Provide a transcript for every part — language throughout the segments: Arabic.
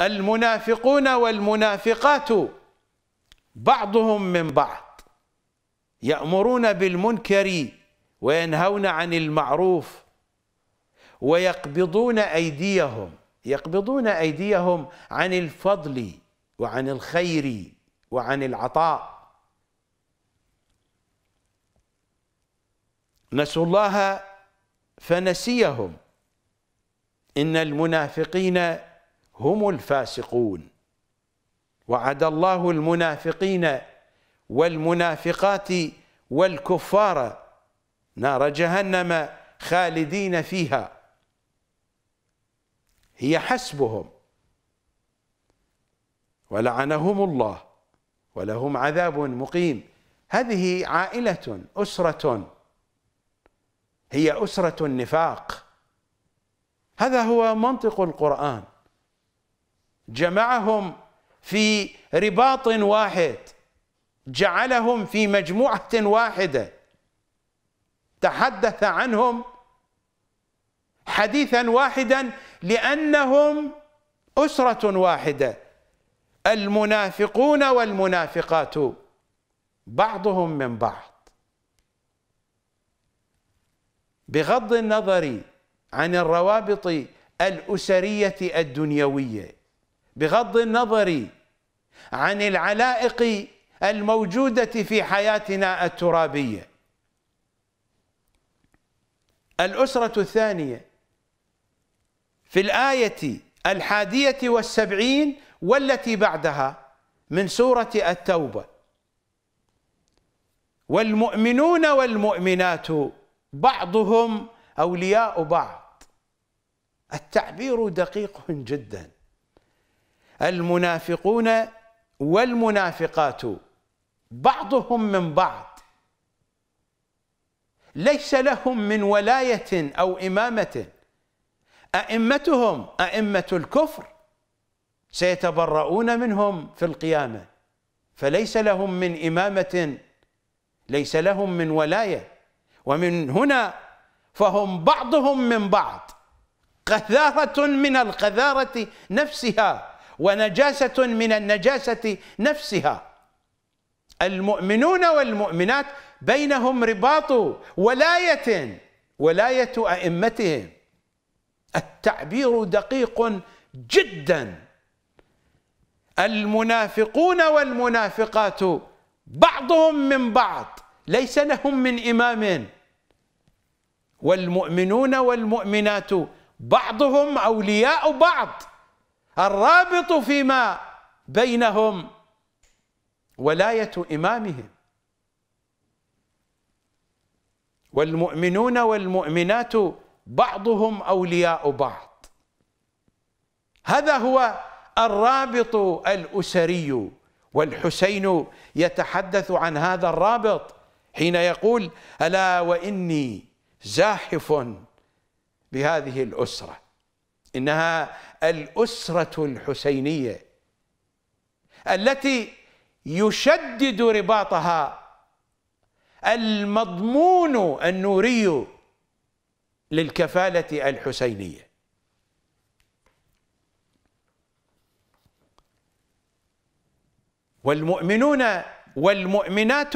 المنافقون والمنافقات بعضهم من بعض يأمرون بالمنكر وينهون عن المعروف ويقبضون أيديهم يقبضون أيديهم عن الفضل وعن الخير وعن العطاء. نسوا الله فنسيهم. إن المنافقين هم الفاسقون. وعد الله المنافقين والمنافقات والكفار نار جهنم خالدين فيها. هي حسبهم. ولعنهم الله ولهم عذاب مقيم. هذه عائلة أسرة. هي أسرة النفاق. هذا هو منطق القرآن. جمعهم في رباط واحد جعلهم في مجموعة واحدة. تحدث عنهم حديثا واحدا لأنهم أسرة واحدة المنافقون والمنافقات بعضهم من بعض. بغض النظر عن الروابط الأسرية الدنيوية بغض النظر عن العلائق الموجودة في حياتنا الترابية. الأسرة الثانية في الآية الحادية والسبعين والتي بعدها من سورة التوبة. والمؤمنون والمؤمنات بعضهم أولياء بعض. التعبير دقيق جدا. المنافقون والمنافقات بعضهم من بعض. ليس لهم من ولاية أو إمامة. أئمتهم أئمة الكفر سيتبرؤون منهم في القيامة. فليس لهم من إمامة ليس لهم من ولاية. ومن هنا فهم بعضهم من بعض. قذارة من القذارة نفسها. ونجاسة من النجاسة نفسها. المؤمنون والمؤمنات بينهم رباط ولاية ولاية أئمتهم. التعبير دقيق جدا. المنافقون والمنافقات بعضهم من بعض ليس لهم من إمام. والمؤمنون والمؤمنات بعضهم أولياء بعض. الرابط فيما بينهم ولاية إمامهم. والمؤمنون والمؤمنات بعضهم أولياء بعض. هذا هو الرابط الأسري والحسين يتحدث عن هذا الرابط حين يقول ألا وإني زاحف بهذه الأسرة؟ إنها الأسرة الحسينية التي يشدد رباطها المضمون النوري للكفالة الحسينية. والمؤمنون والمؤمنات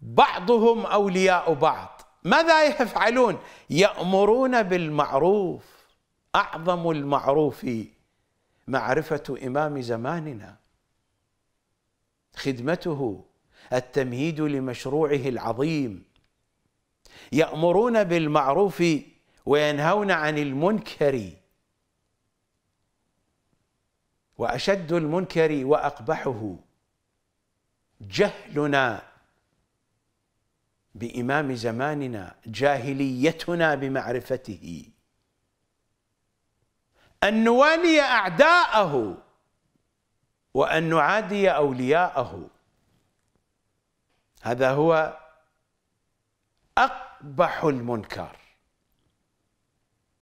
بعضهم أولياء بعض. ماذا يفعلون؟ يأمرون بالمعروف. أعظم المعروف معرفة إمام زماننا. خدمته التمهيد لمشروعه العظيم. يأمرون بالمعروف وينهون عن المنكر. وأشد المنكر وأقبحه جهلنا بإمام زماننا جاهليتنا بمعرفته. أن نوالي أعداءه وأن نعادي أولياءه. هذا هو أقبح المنكر.